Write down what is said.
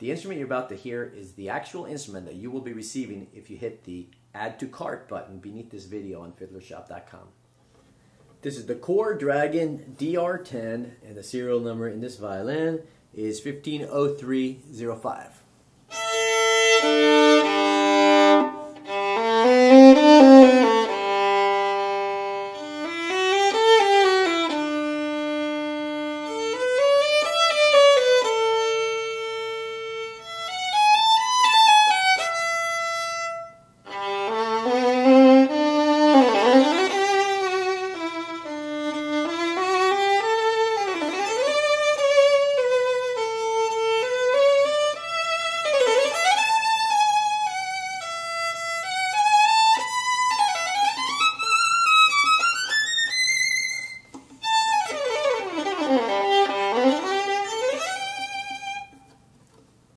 The instrument you're about to hear is the actual instrument that you will be receiving if you hit the Add to Cart button beneath this video on fiddlershop.com. This is the Core Dragon DR10, and the serial number in this violin is 150305.